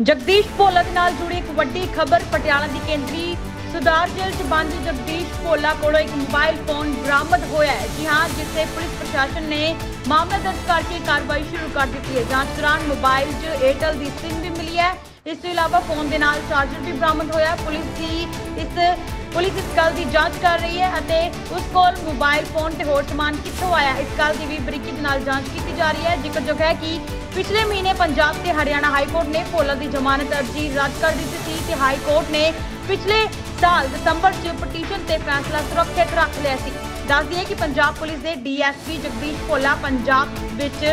ਜਗਦੀਸ਼ ਭੋਲਾ ਦੇ ਨਾਲ ਜੁੜੀ ਇੱਕ ਵੱਡੀ ਖਬਰ ਪਟਿਆਲਾ ਦੀ ਕੇਂਦਰੀ ਸੁਧਾਰ ਜੇਲ੍ਹ 'ਚ ਬੰਦ ਜਗਦੀਸ਼ ਭੋਲਾ ਕੋਲੋਂ ਇੱਕ ਮੋਬਾਈਲ ਫੋਨ ਬਰਾਮਦ ਹੋਇਆ ਹੈ। ਜੀ ਹਾਂ, ਜਿੱਥੇ ਪੁਲਿਸ ਪ੍ਰਸ਼ਾਸਨ ਨੇ ਮਾਮਲਾ ਦਰਜ ਕਰਕੇ ਕਾਰਵਾਈ ਸ਼ੁਰੂ ਕਰ ਦਿੱਤੀ ਹੈ। ਜਾਂਚ ਦੌਰਾਨ ਮੋਬਾਈਲ 'ਚ ਏਅਰਟੈਲ ਦੀ ਸਿਮ ਵੀ ਮਿਲੀ ਹੈ। ਇਸ ਤੋਂ ਇਲਾਵਾ ਫੋਨ ਦੇ ਨਾਲ ਚਾਰਜਰ ਵੀ ਬਰਾਮਦ ਹੋਇਆ। ਪੁਲਿਸ ਦੀ ਇਸ ਪੁਲਿਸ ਇਸ ਗੱਲ ਦੀ ਜਾਂਚ ਕਰ ਰਹੀ ਹੈ ਅਤੇ ਉਸ ਕੋਲ ਮੋਬਾਈਲ ਫੋਨ ਤੇ ਹੋਰ ਸਮਾਨ ਕਿੱਥੋਂ ਆਇਆ ਇਸ ਗੱਲ ਦੀ ਵੀ ਬਰੀਕੀ ਦੇ ਨਾਲ ਜਾਂਚ ਕੀਤੀ ਜਾ ਰਹੀ ਹੈ। ਜ਼ਿਕਰਯੋਗ ਹੈ ਕਿ ਪਿਛਲੇ ਮਹੀਨੇ ਪੰਜਾਬ ਤੇ ਹਰਿਆਣਾ ਹਾਈ ਕੋਰਟ ਨੇ ਭੋਲਾ ਦੀ ਜ਼ਮਾਨਤ ਅਰਜ਼ੀ ਰੱਦ ਕਰ ਦਿੱਤੀ ਸੀ ਤੇ ਹਾਈ ਕੋਰਟ ਨੇ ਪਿਛਲੇ ਸਾਲ ਦਸੰਬਰ 'ਚ ਪਟੀਸ਼ਨ ਤੇ ਫੈਸਲਾ ਸੁਰੱਖਿਅਤ ਰੱਖ ਲਿਆ ਸੀ। ਦੱਸ ਦਈਏ ਕਿ ਪੰਜਾਬ ਪੁਲਿਸ ਦੇ ਡੀਐਸਪੀ ਜਗਦੀਸ਼ ਭੋਲਾ ਪੰਜਾਬ ਵਿੱਚ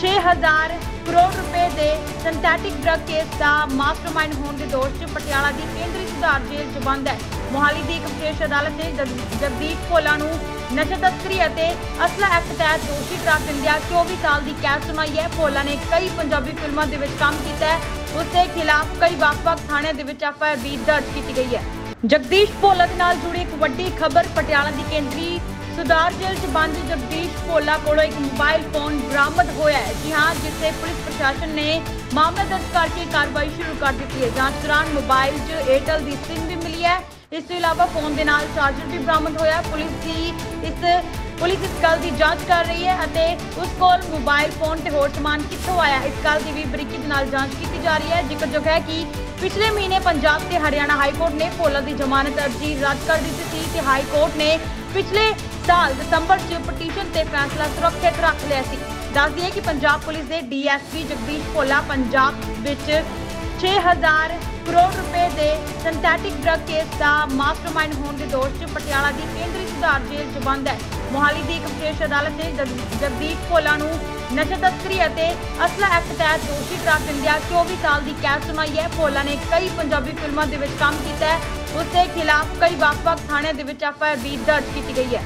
6000 ਕਰੋੜ ਰੁਪਏ ਦੇ ਸਿੰਥੈਟਿਕ ਡਰੱਗ ਕੇਸ ਦਾ ਮਾਸਟਰਮਾਈਂਡ ਹੋਣ ਦੇ ਦੋਸ਼ 'ਚ ਪਟਿਆਲਾ ਦੀ ਕੇਂਦਰੀ ਸੁਧਾਰ ਜੇਲ੍ਹ 'ਚ ਬੰਦ ਹੈ। ਮੋਹਾਲੀ ਦੀ ਇੱਕ ਵਿਸ਼ੇਸ਼ ਅਦਾਲਤ ਨੇ ਜਗ- ਭੋਲਾ ਨੂੰ ਨਸ਼ਾ ਤਸਕਰੀ ਅਤੇ ਅਸਲਾ ਐਕਟ ਤਹਿਤ ਦੋਸ਼ੀ ਕਰਾਰ ਦਿੰਦਿਆਂ 24 ਸਾਲ ਦੀ ਕੈਦ ਸੁਣਾਈ ਹੈ। ਭੋਲਾ ਨੇ ਕਈ ਪੰਜਾਬੀ ਫਿਲਮਾਂ ਦੇ ਵਿੱਚ ਕੰਮ ਕੀਤਾ ਹੈ। ਉਸ ਦੇ ਖਿਲਾਫ ਕਈ ਵੱਖ-ਵੱਖ ਥਾਣਿਆਂ ਦੇ ਵਿੱਚ ਐਫਆਈਆਰ ਵੀ ਦਰਜ ਕੀਤੀ ਗਈ ਹੈ। ਜਗਦੀਸ਼ ਭੋਲਾ ਦੇ ਨਾਲ ਜੁੜੀ ਇੱਕ ਵੱਡੀ ਖਬਰ ਪਟਿਆਲਾ ਦੀ ਕੇਂਦਰੀ ਸੁਧਾਰ ਜੇਲ੍ਹ 'ਚ ਬੰਦ ਜਗਦੀਸ਼ ਭੋਲਾ ਕੋਲੋਂ ਇੱਕ ਮੋਬਾਈਲ ਫੋਨ ਬਰਾਮਦ ਹੋਇਆ ਹੈ। ਜੀ ਹਾਂ, ਜਿੱਥੇ ਪੁਲਿਸ ਪ੍ਰਸ਼ਾਸਨ ਨੇ ਮਾਮਲਾ ਦਰਜ ਕਰਕੇ ਕਾਰਵਾਈ ਸ਼ੁਰੂ ਕਰ ਦਿੱਤੀ ਹੈ। ਜਾਂਚ ਦੌਰਾਨ ਮੋਬਾਈਲ 'ਚ ਏਅਰਟੈਲ ਦੀ ਸਿਮ ਵੀ ਮਿਲੀ ਹੈ। ਇਸ ਤੋਂ ਇਲਾਵਾ ਫੋਨ ਦੇ ਨਾਲ ਚਾਰਜਰ ਵੀ ਬਰਾਮਦ ਹੋਇਆ। ਪੁਲਿਸ ਦੀ ਇਸ, ਪੁਲਿਸ ਇਸ ਗੱਲ ਦੀ ਜਾਂਚ ਕਰ ਰਹੀ ਹੈ ਅਤੇ ਉਸ ਕੋਲ ਮੋਬਾਈਲ ਫੋਨ ਤੇ ਹੋਰ ਸਮਾਨ ਕਿੱਥੋਂ ਆਇਆ ਇਸ ਗੱਲ ਦੀ ਵੀ ਬਰੀਕੀ ਦੇ ਨਾਲ ਜਾਂਚ ਕੀਤੀ ਜਾ ਰਹੀ ਹੈ। ਜ਼ਿਕਰਯੋਗ ਹੈ ਕਿ ਪਿਛਲੇ ਮਹੀਨੇ ਪੰਜਾਬ ਤੇ ਹਰਿਆਣਾ ਹਾਈ ਕੋਰਟ ਨੇ ਭੋਲਾ ਦੀ ਜ਼ਮਾਨਤ ਅਰਜ਼ੀ ਰੱਦ ਕਰ ਦਿੱਤੀ ਸੀ। ਤੇ ਹਾਈ ਕੋਰਟ ਨੇ ਪਿਛਲੇ ਸਾਲ ਦਸੰਬਰ 'ਚ ਪਟੀਸ਼ਨ ਤੇ ਫੈਸਲਾ ਸੁਰੱਖਿਅਤ ਰੱਖ ਲਿਆ ਸੀ। ਦੱਸ ਦਈਏ ਕਿ ਪੰਜਾਬ ਪੁਲਿਸ ਦੇ ਡੀਐਸਪੀ ਜਗਦੀਸ਼ ਭੋਲਾ ਪੰਜਾਬ ਵਿੱਚ 6000 ਕਰੋੜ ਰੁਪਏ ਦੇ ਸਿੰਥੈਟਿਕ ਡਰੱਗ ਕੇਸ ਦਾ ਮਾਸਟਰਮਾਈਂਡ ਹੋਣ ਦੇ ਦੋਸ਼ 'ਚ ਪਟਿਆਲਾ ਦੀ ਕੇਂਦਰੀ ਸੁਧਾਰ ਜੇਲ੍ਹ 'ਚ ਬੰਦ ਹੈ। ਮੋਹਾਲੀ ਦੀ ਇੱਕ ਵਿਸ਼ੇਸ਼ ਅਦਾਲਤ ਨੇ ਜਗ- ਜਗਦੀਸ਼ ਭੋਲਾ ਨੂੰ ਨਸ਼ਾ ਤਸਕਰੀ ਅਤੇ ਅਸਲਾ ਐਕਟ ਤਹਿਤ ਦੋਸ਼ੀ ਕਰਾਰ ਦਿੰਦਿਆਂ 24 ਸਾਲ ਦੀ ਕੈਦ ਸੁਣਾਈ ਹੈ। ਭੋਲਾ ਨੇ ਕਈ ਪੰਜਾਬੀ ਫਿਲਮਾਂ ਦੇ ਵਿੱਚ ਕੰਮ ਕੀਤਾ ਹੈ। ਉਸ ਦੇ ਖਿਲਾਫ ਕਈ ਵੱਖ-ਵੱਖ ਥਾਣਿਆਂ ਦੇ ਵਿੱਚ ਐਫਆਈਆਰ ਵੀ ਦਰਜ ਕੀਤੀ ਗਈ ਹੈ।